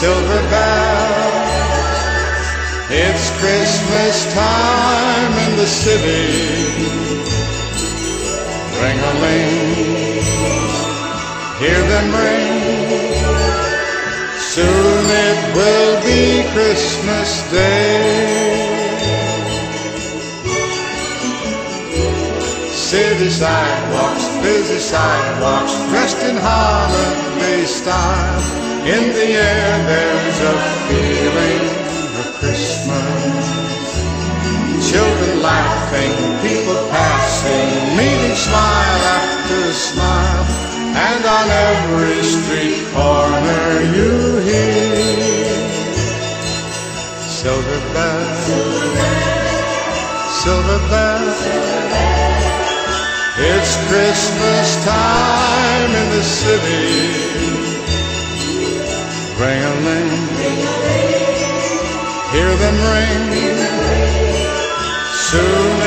silver bells. It's Christmas time in the city. Ring a ling, hear them ring. Soon it will be Christmas Day. City sidewalks, busy sidewalks, dressed in holiday style. In the air there's a feeling of Christmas. Children laughing, people passing, meeting smile after smile. And on every street corner you hear silver bells, silver bells. It's Christmas time in the city. Ring a ling, hear them ring. Soon